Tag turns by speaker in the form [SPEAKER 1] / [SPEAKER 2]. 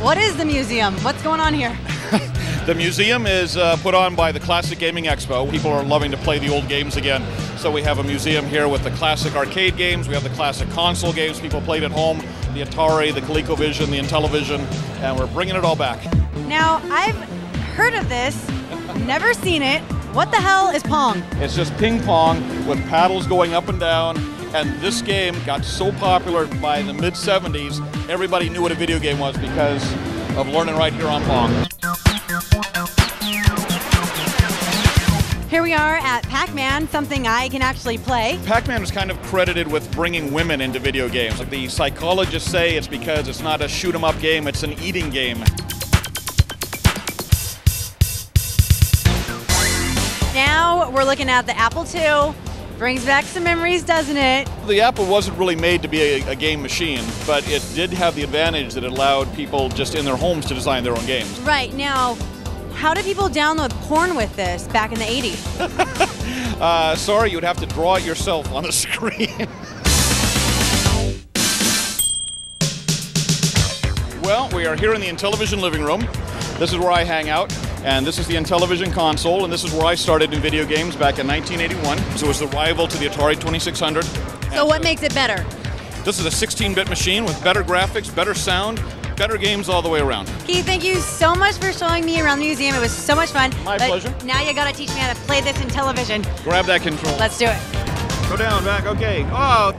[SPEAKER 1] What is the museum? What's going on here?
[SPEAKER 2] The museum is uh, put on by the Classic Gaming Expo. People are loving to play the old games again. So we have a museum here with the classic arcade games. We have the classic console games people played at home, the Atari, the ColecoVision, the Intellivision, and we're bringing it all back.
[SPEAKER 1] Now, I've heard of this, never seen it. What the hell is Pong?
[SPEAKER 2] It's just ping pong with paddles going up and down. And this game got so popular by the mid 70s, everybody knew what a video game was because of learning right here on Pong.
[SPEAKER 1] Here we are at Pac Man, something I can actually play.
[SPEAKER 2] Pac Man was kind of credited with bringing women into video games. Like The psychologists say it's because it's not a shoot 'em up game, it's an eating game.
[SPEAKER 1] Now we're looking at the Apple II. Brings back some memories, doesn't it?
[SPEAKER 2] The Apple wasn't really made to be a, a, game machine, but it did have the advantage that it allowed people just in their homes to design their own games.
[SPEAKER 1] Right, now, how did people download porn with this back in the 80s?
[SPEAKER 2] uh, sorry, you'd have to draw it yourself on the screen. well, we are here in the Intellivision living room. This is where I hang out. And this is the Intellivision console, and this is where I started in video games back in 1981. So it was the rival to the Atari 2600.
[SPEAKER 1] So what makes it better?
[SPEAKER 2] This is a 16-bit machine with better graphics, better sound, better games all the way around.
[SPEAKER 1] Keith, thank you so much for showing me around the museum. It was so much fun.
[SPEAKER 2] My
[SPEAKER 1] but
[SPEAKER 2] pleasure.
[SPEAKER 1] Now you gotta teach me how to play this Intellivision.
[SPEAKER 2] Grab that control.
[SPEAKER 1] Let's do it.
[SPEAKER 2] Go down, back, okay. Oh.